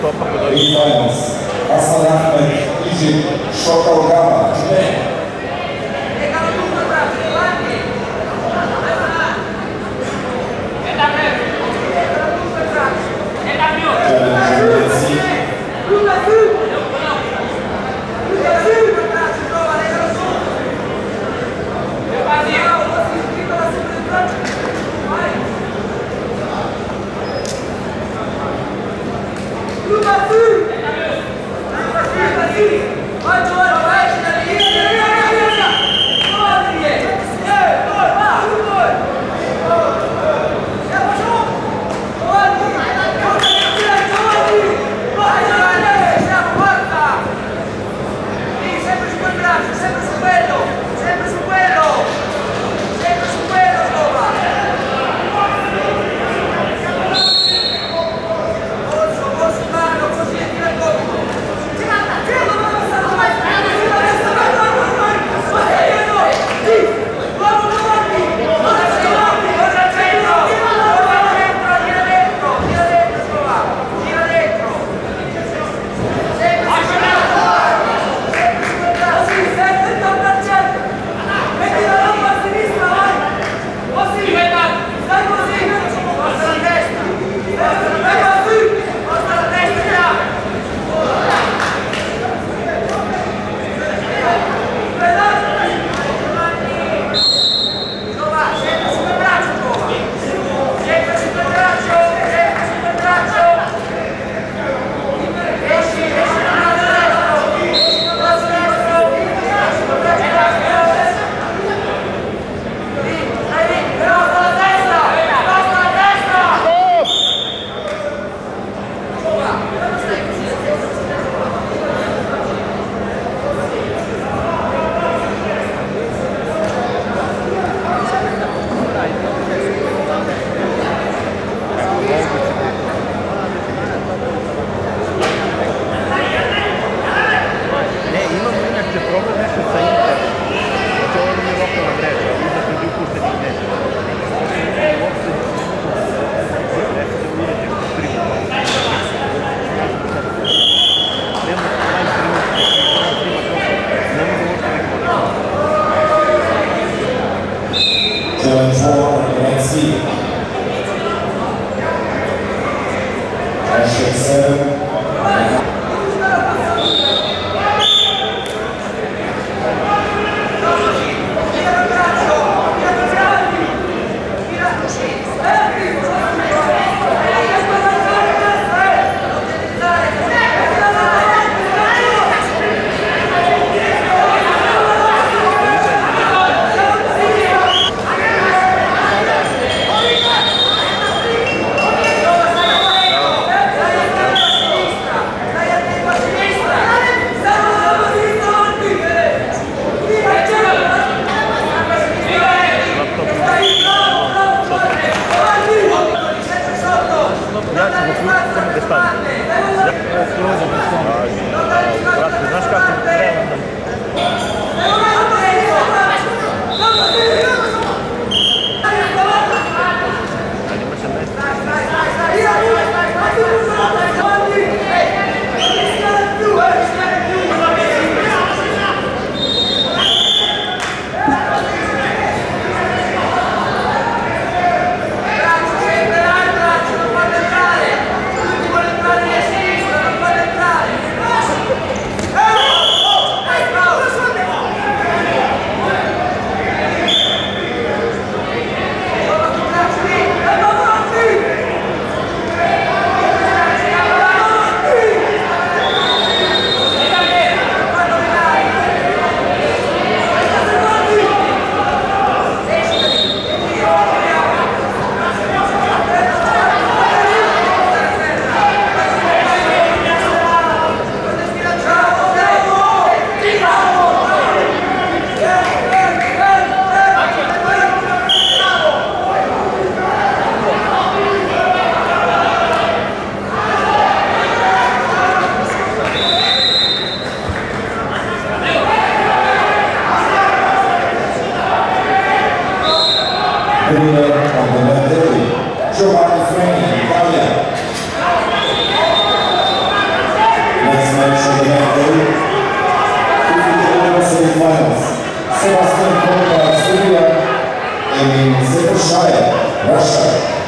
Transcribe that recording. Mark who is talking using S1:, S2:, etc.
S1: Copa por aí. E vamos. Hassan Ahmed, Egito, Chocalgaba, de bem. Shoko Gama, Japan. winner of Sebastian Kolba, Serbia, and Zekoshaya, Russia.